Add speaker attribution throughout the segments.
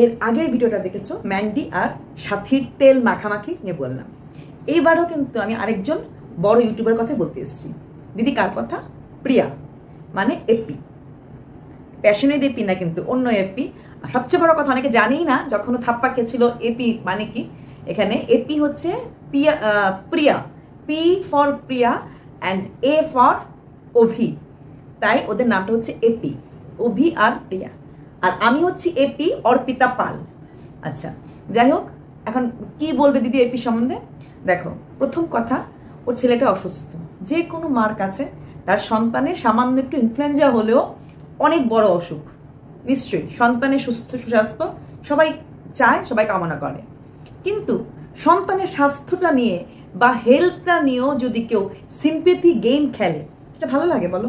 Speaker 1: এর আগের ভিডিওটা দেখেছ? ম্যান্ডি আর সাথীর তেল মাখামাখি নিয়ে বললাম। এইবারও কিন্তু আমি আরেকজন বড় ইউটিউবের কথা বলতে এসেছি। দিদি কার কথা? প্রিয়া মানে এপি। প্যাশনে এপি না কিন্তু, অন্য এপি। সবচেয়ে বড় কথা, অনেকে জানেই না যখন থাপ্পা খেয়েছিল এপি মানে কি? এখানে এপি হচ্ছে Priya Priya. P for Priya and A for Abhi. তাই ওদের নামটা হচ্ছে এপি, অভি আর প্রিয়া। আর আমি হচ্ছি এপি অর্পিতা পাল। আচ্ছা যাই হোক, এখন কি বলবে দিদি এপি সম্বন্ধে? দেখো, প্রথম কথা ওর ছেলেটা অসুস্থ। যে কোনো মার কাছে তার সন্তানের সামান্য একটু ইনফ্লুয়েঞ্জা হলেও অনেক বড় অসুখ। নিশ্চয়ই, সন্তানের সুস্থ, সুস্বাস্থ্য সবাই চায়, সবাই কামনা করে। কিন্তু সন্তানের স্বাস্থ্যটা নিয়ে বা হেলথটা নিয়েও যদি কেউ সিম্পেথি গেম খেলে এটা ভালো লাগে বলো?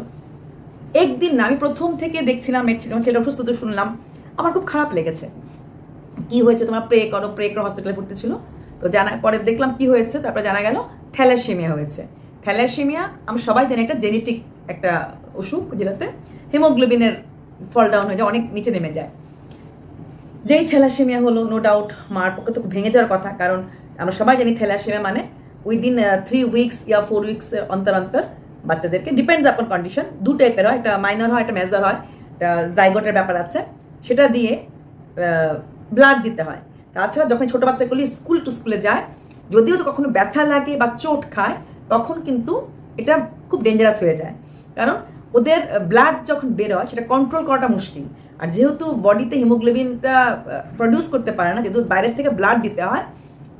Speaker 1: একদিন না, আমি প্রথম থেকে দেখছিলাম ছেলে- অসুস্থ তো শুনলাম। আমার খুব খারাপ লেগেছে। কি হয়েছে? তোমার প্রে করো প্রে করো হসপিটালে ভর্তি ছিল। তো জানা পরে দেখলাম কি হয়েছে, তারপরে জানা গেল থ্যালাসেমিয়া হয়েছে। থ্যালাসেমিয়া আমরা সবাই জানি একটা জেনেটিক একটা অসুখ যেটাতে হিমোগ্লোবিনের ফল ডাউন হয়ে যায়, অনেক নিচে নেমে যায়। যেই থ্যালাসেমিয়া হলো নো ডাউট মার পক্ষে তো ভেঙে যাওয়ার কথা, কারণ আমরা সবাই জানি থ্যালাসেমিয়া মানে উইদিন থ্রি উইকস ইয়া ফোর উইকস অন্তর অন্তর বাচ্চাদেরকে ডিপেন্ডস আপন কন্ডিশন দু টাইপের হয়, একটা মাইনর হয়, একটা মেজর হয়, একটা জাইগোটের ব্যাপার আছে। সেটা দিয়ে ব্লাড দিতে হয়। তাছাড়া যখন ছোটো বাচ্চাগুলি স্কুল টু স্কুলে যায়, যদিও কখনো ব্যথা লাগে বা চোট খায়, তখন কিন্তু এটা খুব ডেঞ্জারাস হয়ে যায়। কারণ ওদের ব্লাড যখন বেরোয় সেটা কন্ট্রোল করাটা মুশকিল। আর যেহেতু বডিতে হিমোগ্লোবিনটা প্রডিউস করতে পারে না, যেহেতু বাইরের থেকে ব্লাড দিতে হয়,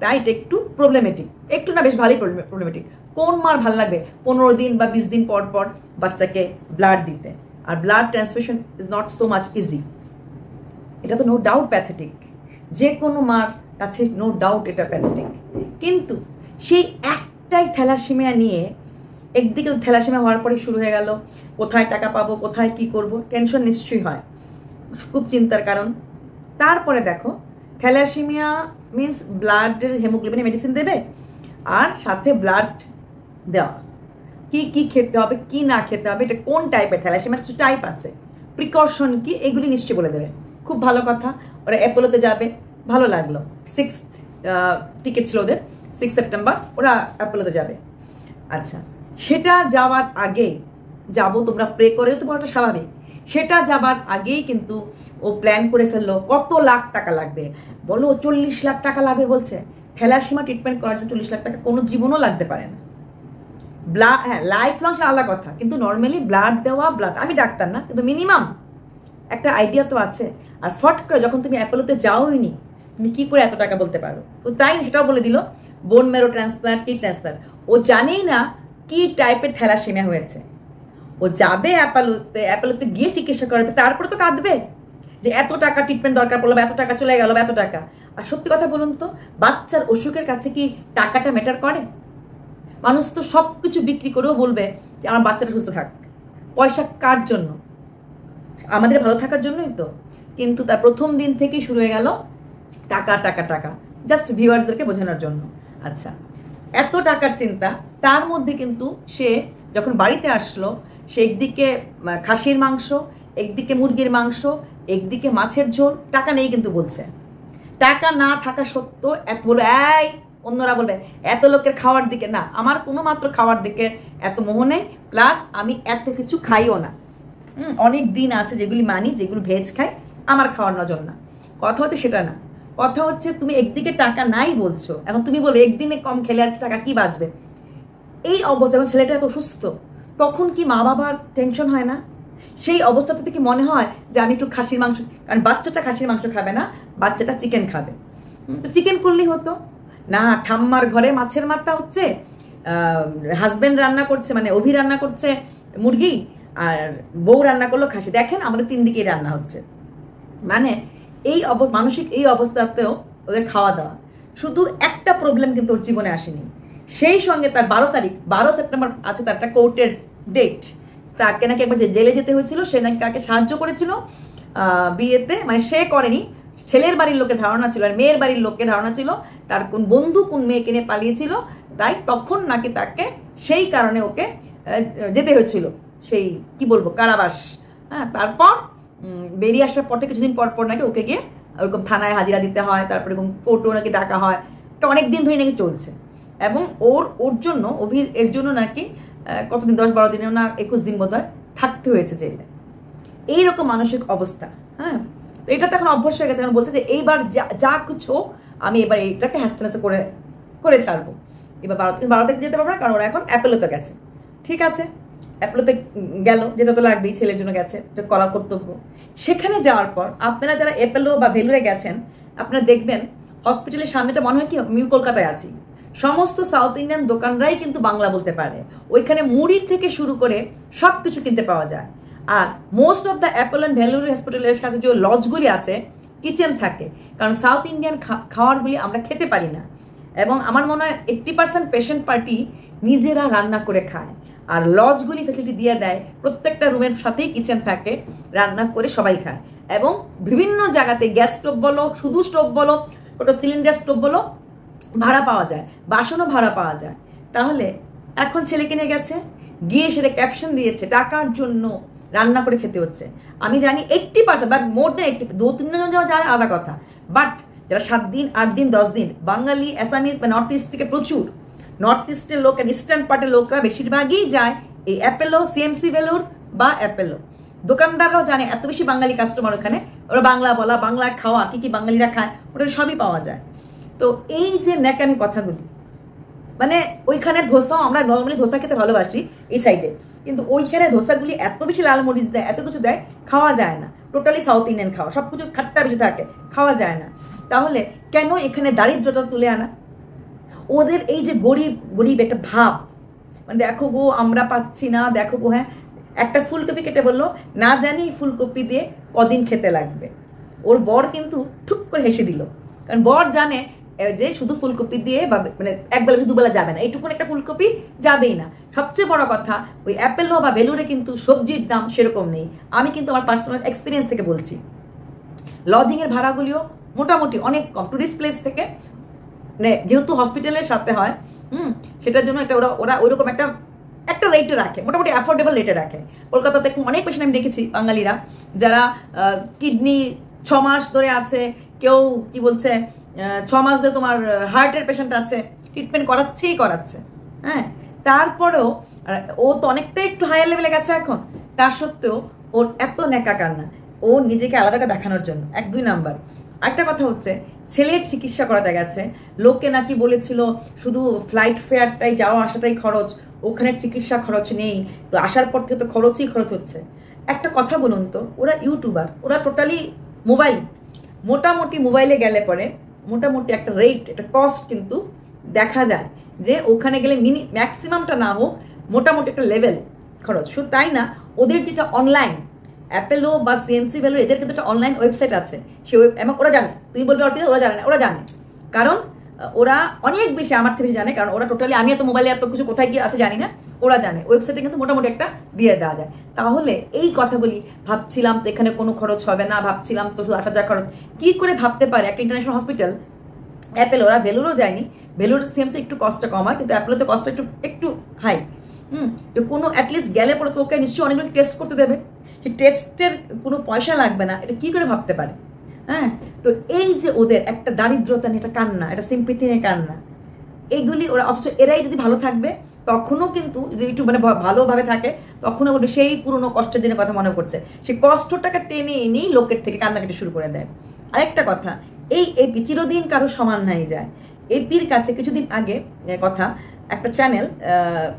Speaker 1: তাই এটা একটু প্রবলেমেটিক একটু না বেশ ভালোই প্রবলেমেটিক কোন মার ভালো লাগবে? পনেরো দিন বা বিশ দিন পর পর বাচ্চাকে ব্লাড দিতে। আর blood transfusion is not so much easy এটা তো নো ডাউট প্যাথেটিক যে কোনো মার কাছে নো ডাউট এটা প্যাথেটিক কিন্তু সেই একটাই থ্যালাসিমিয়া নিয়ে একদিকে থ্যালাসিমিয়া হওয়ার পরে শুরু হয়ে গেল, কোথায় টাকা পাবো, কোথায় কি করব টেনশন নিশ্চয়ই হয়। খুব চিন্তার কারণ। তারপরে দেখো, থ্যালাসিমিয়া মিন্স ব্লাডের হেমোগ্লোবিনের মেডিসিন দেবে, আর সাথে ব্লাড দেওয়া কি কি খেতে হবে, কি না খেতে হবে, এটা কোন টাইপের থ্যালাসেমিয়ার কিছু টাইপ আছে। প্রিকশন কি? এগুলি নিশ্চয়ই বলে দেবে। খুব ভালো কথা। ওরা অ্যাপোলোতে যাবে। ভালো লাগল। সিক্স টিকিট ছিল ওদের। সিক্স সেপ্টেম্বর ওরা অ্যাপোলোতে যাবে। আচ্ছা। সেটা যাওয়ার আগে যাব, তোমরা প্রে করে, তো বলাটা স্বাভাবিক। সেটা যাবার আগেই কিন্তু ও প্ল্যান করে ফেলল, কত লাখ টাকা লাগবে? বলো, চল্লিশ লাখ টাকা লাগবে বলছে। থ্যালাসিমা ট্রিটমেন্ট করার জন্য চল্লিশ লাখ টাকা কোনো জীবনও লাগতে পারে না। ব্লাড হ্যাঁ লাইফ লং আলাদা কথা। কিন্তু নর্মালি ব্লাড দেওয়া ব্লাড আমি ডাক্তার না, কিন্তু মিনিমাম একটা আইডিয়া তো আছে। আর ফট করে যখন তুমি অ্যাপোলোতে যাওইনি, তুমি কি করে এত টাকা বলতে পারো? তো তাই সেটাও বলে দিল বোন মেরো ট্রান্সপ্লান্ট কি ট্রান্সপ্লান্ট ও জানেই না কি টাইপের থ্যালাসেমিয়া হয়েছে। ও যাবে অ্যাপালোতে অ্যাপালোতে গিয়ে চিকিৎসা করবে, তারপরে তো কাঁদবে। যে এত টাকা ট্রিটমেন্ট দরকার পড়ল এত টাকা চলে গেল এত টাকা। আর সত্যি কথা বলুন তো, বাচ্চার অসুখের কাছে কি টাকাটা ম্যাটার করে? মানুষ তো সব কিছু বিক্রি করেও বলবে যে আমার বাচ্চাটা সুস্থ থাক। পয়সা কার জন্য? আমাদের ভালো থাকার জন্যই তো। কিন্তু তার প্রথম দিন থেকেই শুরু হয়ে গেল টাকা টাকা টাকা জাস্ট ভিউয়ার্সদেরকে বোঝানোর জন্য। আচ্ছা এত টাকার চিন্তা, তার মধ্যে কিন্তু সে যখন বাড়িতে আসলো, সে একদিকে খাসির মাংস, একদিকে মুরগির মাংস, একদিকে মাছের ঝোল, টাকা নেই কিন্তু বলছে। টাকা না থাকা সত্ত্বেও এক বলবে এই অন্যরা বলবে এত লোকের খাওয়ার দিকে না আমার কোনো মাত্র খাওয়ার দিকে এত মোহ নেই প্লাস আমি এত কিছু খাইও না। হুম, অনেক দিন আছে যেগুলি মানি যেগুলো ভেজ খাই আমার খাওয়ার নজর না। কথা হচ্ছে সেটা না। কথা হচ্ছে তুমি একদিকে টাকা নাই বলছো এখন তুমি বলো একদিনে কম খেলে আর টাকা কি বাঁচবে? এই অবস্থা এখন ছেলেটা এত অসুস্থ তখন কি মা বাবার টেনশন হয় না? সেই অবস্থাতে কি মনে হয় যে আমি একটু খাসির মাংস কারণ বাচ্চাটা খাসির মাংস খাবে না বাচ্চাটা চিকেন খাবে। চিকেন করলেই হতো। না, ঠাম্মার ঘরে মাছের মাথা হচ্ছে হাজবেন্ড রান্না করছে মানে অভি রান্না করছে মুরগি, আর বউ রান্না করল খাসি। দেখেন আমাদের তিন দিকেই রান্না হচ্ছে। মানে এই অব, মানসিক এই অবস্থাতেও ওদের খাওয়া দাওয়া শুধু একটা প্রবলেম কিন্তু ওর জীবনে আসেনি। সেই সঙ্গে তার বারো তারিখ, বারো সেপ্টেম্বর আছে তার একটা কোর্টের ডেট তাকে নাকি একবার জেলে যেতে হয়েছিল, সে নাকি কাকে সাহায্য করেছিল বিয়েতে মানে সে করেনি। ছেলের বাড়ির লোকের ধারণা ছিল আর মেয়ের বাড়ির লোকের ধারণা ছিল তার কোন বন্ধু কোন মেয়েকে নিয়ে পালিয়েছিল, তাই তখন নাকি তাকে সেই কারণে ওকে যেতে হয়েছিল। সেই, কি বলব, কারাবাস। হ্যাঁ তারপর বেরিয়ে আসার পর থেকে কিছুদিন পর পর নাকি ওকে গিয়ে ওরকম থানায় হাজিরা দিতে হয়, তারপরে এরকম কোর্টও নাকি ডাকা হয়। এটা অনেক দিন ধরে নাকি চলছে। এবং ওর ওর জন্য, অভির, এর জন্য নাকি কতদিন, দশ বারো দিনের না একুশ দিন বোধ হয় থাকতে হয়েছে জেলে। এইরকম মানসিক অবস্থা। হ্যাঁ তো এটা তো এখন অভ্যাস হয়ে গেছে কারণ বলছে যে এইবার যা যা কিছু আমি এবার এইটাকে হাসতে করে করে ছাড়বো। এবার বারো থেকে যেতে পারব না, কারণ ওরা এখন অ্যাপেলোতে গেছে। ঠিক আছে? অ্যাপেলোতে গেল, যেতে তো লাগবেই, ছেলের জন্য গেছে, এটা করা কর্তব্য। সেখানে যাওয়ার পর আপনারা যারা অ্যাপেলো বা ভেলুরে গেছেন, আপনারা দেখবেন হসপিটালের সামনেটা মনে হয় কি, আমি কলকাতায় আছি। সমস্ত সাউথ ইন্ডিয়ান দোকানরাই কিন্তু বাংলা বলতে পারে। ওইখানে মুড়ির থেকে শুরু করে সব কিছু কিনতে পাওয়া যায়। আর most of the Apollo and Vellore হসপিটালের কাছে যে লজগুলি আছে কিচেন থাকে। কারণ সাউথ ইন্ডিয়ান খাওয়ারগুলি আমরা খেতে পারি না। এবং আমার মনে হয় এইট্টি পার্সেন্ট পেশেন্ট পার্টি নিজেরা রান্না করে খায়। আর লজগুলি ফেসিলিটি দিয়ে দেয়, প্রত্যেকটা রুমের সাথেই কিচেন থাকে, রান্না করে সবাই খায়। এবং বিভিন্ন জায়গাতে গ্যাস স্টোভ বলো, শুধু স্টোভ বলো ওটা সিলিন্ডার স্টোভ বলো, ভাড়া পাওয়া যায়, বাসনও ভাড়া পাওয়া যায়। তাহলে এখন ছেলে কিনে গেছে, গিয়ে সেটা ক্যাপশন দিয়েছে, টাকার জন্য। রান্না করে খেতে হচ্ছে। আমি জানি eighty percent but more than eighty দু তিনজন যাওয়া যায় আলাদা কথা। বাট যারা সাত দিন, আট দিন, দশ দিন, বাঙালি অ্যাসামিস বা নর্থ ইস্ট থেকে প্রচুর নর্থ ইস্টের লোক ইস্টার্ন পার্টের লোকরা বেশিরভাগই যায় এই অ্যাপেলো সিএমসি ভেলুর বা অ্যাপেলো দোকানদাররাও জানে এত বেশি বাঙালি কাস্টমার ওখানে। ওরা বাংলা বলা, বাংলা খাওয়া, কি কি বাঙালিরা খায়, ওটা সবই পাওয়া যায়। তো এই যে ন্যাকামি কথাগুলি মানে ওইখানে ধোসাও আমরা নর্মালি ধোসা খেতে ভালোবাসি এই সাইডে কিন্তু ওইখানে ধোসাগুলি এত বেশি লাল মরিচ দেয়, এত কিছু দেয়, খাওয়া যায় না। টোটালি সাউথ ইন্ডিয়ান খাওয়া, সব কিছু খাট্টা বেশি থাকে, খাওয়া যায় না। তাহলে কেন এখানে দারিদ্রতা তুলে আনা? ওদের এই যে গরিব গরিব একটা ভাব মানে দেখো গো, আমরা পাচ্ছি না, দেখো গো হ্যাঁ। একটা ফুলকপি কেটে বলল, না জানি ফুলকপি দিয়ে কদিন খেতে লাগবে। ওর বর কিন্তু ঠুক করে হেসে দিল। কারণ বর জানে যে শুধু ফুলকপি দিয়ে বা মানে একবেলা দুবেলা যাবে না, এইটুকুন একটা ফুলকপি যাবেই না। সবচেয়ে বড় কথা, ওই অ্যাপেল বা বেলুরে কিন্তু সবজির দাম সেরকম নেই। আমি কিন্তু আমার পার্সোনাল এক্সপিরিয়েন্স থেকে বলছি। লজিংয়ের ভাড়াগুলিও মোটামুটি অনেক কম। টুরিস্ট প্লেস থেকে মানে যেহেতু হসপিটালের সাথে হয়, হুম, সেটার জন্য একটা ওরা ওরা ওইরকম একটা একটা রেটে রাখে, মোটামুটি অ্যাফোর্ডেবল রেটে রাখে। কলকাতাতে অনেক পেশেন্ট আমি দেখেছি, বাঙালিরা, যারা কিডনি ছ মাস ধরে আছে কেউ কি বলছে ছ মাস ধরে তোমার হার্টের পেশেন্ট আছে ট্রিটমেন্ট করাচ্ছেই করাচ্ছে। হ্যাঁ? তারপরেও ও তো অনেকটাই একটু হায়ার লেভেলে গেছে এখন। তার সত্ত্বেও, ওর এত নেকা কান্না। ও নিজেকে আলাদা দেখানোর জন্য। এক, দুই নাম্বার। একটা কথা হচ্ছে, ছেলের চিকিৎসা করাতে গেছে। লোককে নাকি বলেছিল, শুধু ফ্লাইট ফেয়ারটাই যাওয়া আসাটাই খরচ, ওখানে চিকিৎসা খরচ নেই। তো আসার পর থেকে তো খরচই খরচ হচ্ছে। একটা কথা বলুন তো, ওরা ইউটিউবার ওরা টোটালি মোবাইল মোটামুটি মোবাইলে গেলে পরে মোটামুটি একটা রেট একটা কস্ট কিন্তু দেখা যায় যে ওখানে গেলে মিনি ম্যাক্সিমামটা না হোক, মোটামুটি একটা লেভেল খরচ। শুধু তাই না, ওদের যেটা অনলাইন অ্যাপেলো বা সিএমসি ভ্যালো এদের কিন্তু একটা অনলাইন ওয়েবসাইট আছে। সে এবং ওরা জানে। তুমি বলবে, অর্পিতা, ওরা জানে না। ওরা জানে। কারণ ওরা অনেক বেশি আমার থেকে জানে, কারণ ওরা টোটালি আমি এত মোবাইলে এত কিছু কোথায় গিয়ে আছে জানি না, ওরা জানে। ওয়েবসাইটে কিন্তু মোটামুটি একটা দিয়ে দেওয়া যায়। তাহলে এই কথাগুলি ভাবছিলাম তো এখানে কোনো খরচ হবে না, ভাবছিলাম তো শুধু আসা যাওয়া খরচ। কি করে ভাবতে পারে একটা ইন্টারন্যাশনাল হসপিটাল অ্যাপেল ওরা ভেলুরও যায়নি। ভেলুর সিএমসি একটু কস্টটা কম হয়, কিন্তু অ্যাপেলোতে কস্টটা একটু একটু হাই হুম, তো কোনো অ্যাটলিস্ট গেলে পরে তো ওকে নিশ্চয়ই অনেকগুলো টেস্ট করতে দেবে। সেই টেস্টের কোনো পয়সা লাগবে না। এটা কি করে ভাবতে পারে? হ্যাঁ তো এই যে ওদের একটা দারিদ্রতা নিয়ে, একটা কান্না, একটা সিম্পিতি নিয়ে কান্না এইগুলি ওরা, অথচ এরাই যদি ভালো থাকবে, তখনও কিন্তু যদি একটু মানে ভালোভাবে থাকে, তখনও সেই পুরনো কষ্টের দিনের কথা মনে করছে সেই কষ্টটাকে টেনে এনেই লোকের থেকে কান্না কান্নাকাটি শুরু করে দেয়। আরেকটা কথা, এই এপি চিরদিন কারও সমান নাই যায়। এপির কাছে কিছুদিন আগে কথা, একটা চ্যানেল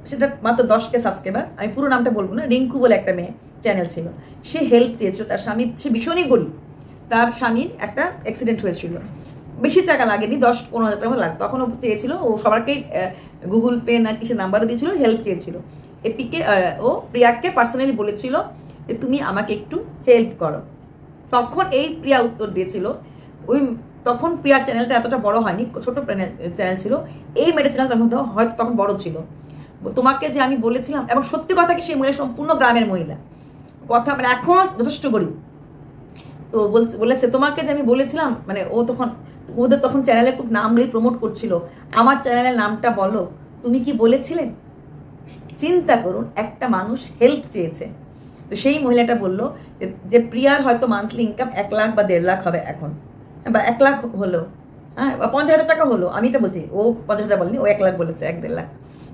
Speaker 1: সেটা মাত্র দশকে সাবস্ক্রাইবার আমি পুরো নামটা বলব না, রিঙ্কু বলে একটা মেয়ে চ্যানেল ছিল। সে হেল্প চেয়েছিল, তার স্বামী, সে ভীষণই গরিব। তার স্বামীর একটা অ্যাক্সিডেন্ট হয়েছিল। বেশি টাকা লাগেনি, দশ পনেরো হাজার টাকা লাগতো। তখন ও চেয়েছিল, ও সবারকেই গুগল পে না কিছু নাম্বারও দিয়েছিল হেল্প চেয়েছিল। এপিকে ও প্রিয়াকে পার্সোনালি বলেছিল যে, তুমি আমাকে একটু হেল্প করো। তখন এই প্রিয়া উত্তর দিয়েছিল, ওই, তখন প্রিয়ার চ্যানেলটা এতটা বড় হয়নি, ছোট চ্যানেল ছিল। এই মেয়েটা চ্যানেল মধ্যে হয়তো তখন বড় ছিল। তোমাকে যে আমি বলেছিলাম, এবং সত্যি কথা কি সেই মহিলা সম্পূর্ণ গ্রামের মহিলা। কথা মানে এখন যথেষ্ট গরিব। তো বলেছে তোমাকে যে আমি বলেছিলাম মানে ও তখন, ওদের তখন চ্যানেলে খুব নাম নিয়ে প্রমোট করছিল। আমার চ্যানেলের নামটা বলো, তুমি কি বলেছিলে? চিন্তা করুন, একটা মানুষ হেল্প চেয়েছে। তো সেই মহিলাটা বলল যে প্রিয়ার হয়তো মান্থলি ইনকাম এক লাখ বা দেড় লাখ হবে এখন, বা এক লাখ হলো হ্যাঁ বা পঞ্চাশ হাজার টাকা হলো। আমি এটা বলছি, ও পঞ্চাশ হাজার বলেনি, ও এক লাখ বলেছে, এক দেড় লাখ।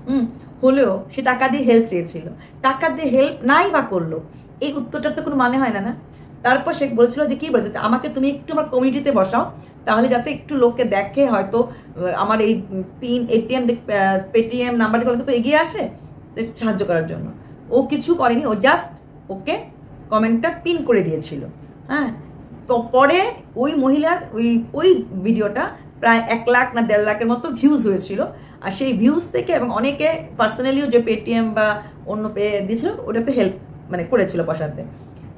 Speaker 1: হুম, হলেও সে টাকা দিয়ে হেল্প চেয়েছিল। টাকা দিয়ে হেল্প নাই বা করল, এই উত্তরটার তো কোনো মানে হয় না না। তারপর সে বলছিল যে, কি বলছে? আমাকে তুমি একটু আমার কমিউনিটিতে বসাও, তাহলে যাতে একটু লোককে দেখে হয়তো আমার এই পিন, এটিএম পেটিএম নাম্বারটা তো এগিয়ে আসে সাহায্য করার জন্য? ও কিছু করেনি, ও জাস্ট ওকে কমেন্টটা পিন করে দিয়েছিল। হ্যাঁ তো পরে ওই মহিলার ওই ওই ভিডিওটা প্রায় এক লাখ না দেড় লাখের মতো ভিউজ হয়েছিল। আর সেই ভিউজ থেকে এবং অনেকে পার্সোনালিও যে পেটিএম বা অন্য পে দিয়েছিল, ওটাতে হেল্প মানে করেছিল পয়সাতে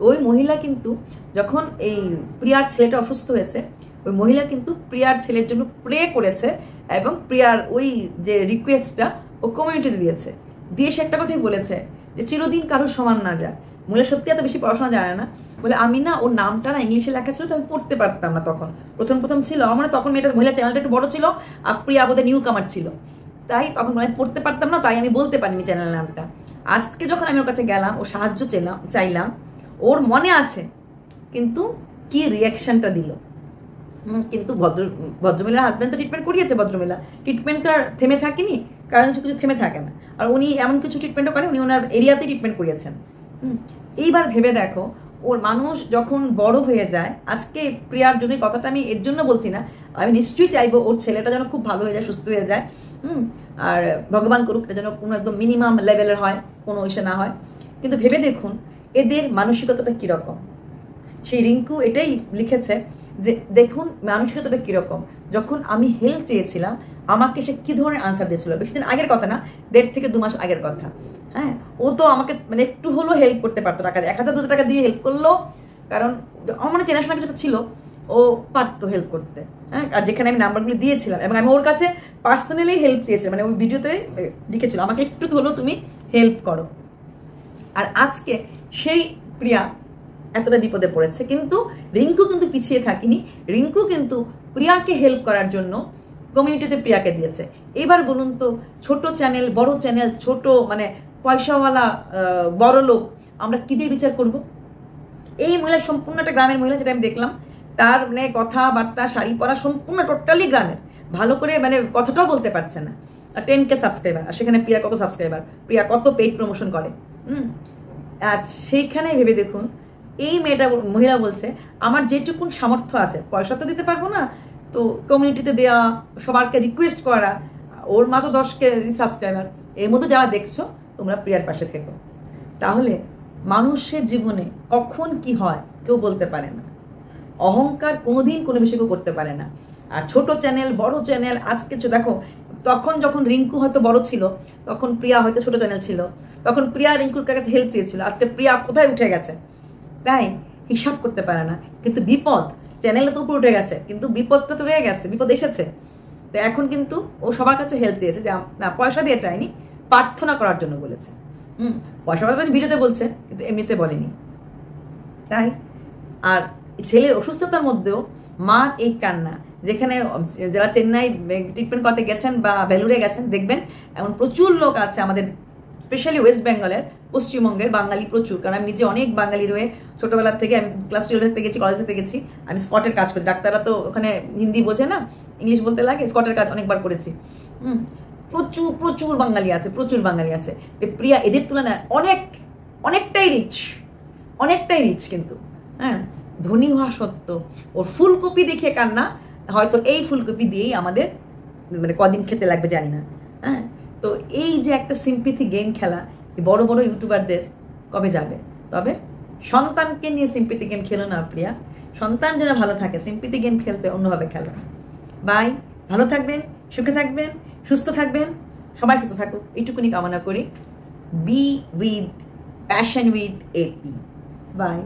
Speaker 1: ওই মহিলা কিন্তু যখন এই প্রিয়ার ছেলেটা অসুস্থ হয়েছে, ওই মহিলা কিন্তু প্রিয়ার ছেলের জন্য প্রে করেছে এবং প্রিয়ার ওই যে রিকোয়েস্টটা ও কমিউনিটিতে দিয়েছে। দিয়ে সে একটা কথাই বলেছে যে, চিরদিন কারোর সমান না যায় মহিলা সত্যি এত বেশি পড়াশোনা জানে না। বলে, আমি না, ওর নামটা না ইংলিশে লেখা ছিল, তো আমি পড়তে পারতাম না তখন। প্রথম প্রথম ছিল আমার মানে তখন মেয়েটা মহিলা চ্যানেলটা একটু বড় ছিল আর প্রিয়া বোধহয় নিউ কামার ছিল। তাই তখন মানে পড়তে পারতাম না, তাই আমি বলতে পারিনি চ্যানেল নামটা। আজকে যখন আমি ওর কাছে গেলাম, ও সাহায্য চাইলাম ওর মনে আছে, কিন্তু কি রিয়াকশনটা দিল? কিন্তু ভদ্র ভদ্রমিলার হাজব্যান্ড তো ট্রিটমেন্ট করিয়েছে ভদ্রমিলা ট্রিটমেন্ট তো আর থেমে থাকেনি, কারণ কিছু থেমে থাকে না। আর উনি এমন কিছু ট্রিটমেন্টও করেন, উনি ওনার এরিয়াতে ট্রিটমেন্ট করিয়েছেন। এইবার ভেবে দেখো, ওর মানুষ যখন বড় হয়ে যায়, আজকে প্রিয়ার জন্য কথাটা আমি এর জন্য বলছি না, আমি নিশ্চয়ই চাইব ওর ছেলেটা যেন খুব ভালো হয়ে যায়, সুস্থ হয়ে যায়। হুম, আর ভগবান করুক, এটা যেন কোনো একদম মিনিমাম লেভেলের হয়, কোনো ইসে না হয়। কিন্তু ভেবে দেখুন এদের মানসিকতাটা কীরকম? সেই রিঙ্কু এটাই লিখেছে যে, দেখুন, মানসিকতাটা কীরকম? যখন আমি হেল্প চেয়েছিলাম, আমাকে সে কী ধরনের আনসার দিয়েছিল? বেশি দিন আগের কথা না, দেড় থেকে দু মাস আগের কথা। হ্যাঁ? ও তো আমাকে মানে একটু হলেও হেল্প করতে পারতো টাকা দিয়ে। এক হাজার, দুশো টাকা দিয়ে হেল্প করল। কারণ আমার মনে চেনাশোনা কিছুটা ছিল। ও পারতো হেল্প করতে। হ্যাঁ? আর যেখানে আমি নাম্বারগুলো দিয়েছিলাম এবং আমি ওর কাছে পার্সোনালি হেল্প চেয়েছিলাম। মানে ওই ভিডিওতে লিখেছিল, আমাকে একটু হলেও তুমি হেল্প করো। আর আজকে সেই প্রিয়া এতটা বিপদে পড়েছে। কিন্তু রিঙ্কু কিন্তু পিছিয়ে থাকিনি। রিঙ্কু কিন্তু প্রিয়াকে হেল্প করার জন্য কমিউনিটিতে প্রিয়াকে দিয়েছে। এবার বলুন তো, ছোট চ্যানেল বড় চ্যানেল ছোট মানে পয়সাওয়ালা বড় লোক, আমরা কী দিয়ে বিচার করব? এই মহিলা সম্পূর্ণ একটা গ্রামের মহিলা যেটা আমি দেখলাম, তার মানে কথাবার্তা, শাড়ি পরা সম্পূর্ণ টোটালি গ্রামের। ভালো করে মানে কথাটাও বলতে পারছে না। টেন কে সাবস্ক্রাইবার আর সেখানে প্রিয়া কত সাবস্ক্রাইবার প্রিয়া কত পেইড প্রমোশন করে? আর সেইখানে ভেবে দেখুন, এই মেয়েটা মহিলা বলছে, আমার যেটুকুন সামর্থ্য আছে, পয়সা তো দিতে পারব না। তো কমিউনিটিতে দেওয়া সবারকে রিকোয়েস্ট করা, ওর মা তো দশকে সাবস্ক্রাইবার এর মধ্যে যারা দেখছ, তোমরা প্রিয়ার পাশে থেকো। তাহলে মানুষের জীবনে কখন কি হয়, কেউ বলতে পারে না। অহংকার কোনোদিন কোনো বিষয় কেউ করতে পারে না। আর ছোট চ্যানেল বড় চ্যানেল আজকে দেখো, তখন যখন রিঙ্কু হয়তো বড় ছিল, তখন প্রিয়া হয়তো ছোট চ্যানেল ছিল, তখন প্রিয়া রিঙ্কুর কাছে হেল্প চেয়েছিল, আজকে প্রিয়া কোথায় উঠে গেছে? তাই, হিসাব করতে পারে না, কিন্তু বিপদ চ্যানেলে তো উপরে উঠে গেছে, কিন্তু বিপদটা তো রয়ে গেছে, বিপদ এসেছে। তো এখন কিন্তু ও সবার কাছে হেল্প চেয়েছে যে না, পয়সা দিয়ে চায়নি, প্রার্থনা করার জন্য বলেছে। হুম, পয়সা পয়সা ভিডিওতে বলছে, কিন্তু এমনিতে বলেনি। তাই, আর ছেলের অসুস্থতার মধ্যেও মা এই কান্না যেখানে, যারা চেন্নাই ট্রিটমেন্ট করতে গেছেন বা ভ্যালুরে গেছেন, দেখবেন এমন প্রচুর লোক আছে আমাদের স্পেশালি ওয়েস্ট বেঙ্গলের পশ্চিমবঙ্গের বাঙালি প্রচুর। কারণ আমি নিজে অনেক বাঙালি রয়ে ছোটবেলার থেকে, আমি ক্লাস টুয়েলভ থেকে গেছি কলেজ থেকে গেছি, আমি স্কটের কাজ করি। ডাক্তাররা তো ওখানে হিন্দি বোঝে না ইংলিশ বলতে লাগে স্কটের কাজ অনেকবার করেছি। হুম, প্রচুর প্রচুর বাঙালি আছে, প্রচুর বাঙালি আছে। প্রিয়া, এদের তুলনায় অনেক, অনেকটাই রিচ অনেকটাই রিচ কিন্তু। হ্যাঁ ধনী হওয়া সত্য ওর ফুলকপি দেখে কান্না হয়তো এই ফুলকপি দিয়েই আমাদের মানে কদিন খেতে লাগবে জানি না। হ্যাঁ? তো এই যে একটা সিম্পিথি গেম খেলা বড় বড় ইউটিউবারদের কবে যাবে? তবে সন্তানকে নিয়ে সিম্পিথি গেম খেলো না প্রিয়া। সন্তান যেন ভালো থাকে সিম্পিথি গেম খেলতে অন্যভাবে খেলো। বাই ভালো থাকবেন, সুখে থাকবেন, সুস্থ থাকবেন, সবাই সুস্থ থাকুক। এইটুকুনি কামনা করি। Be with passion with AP bye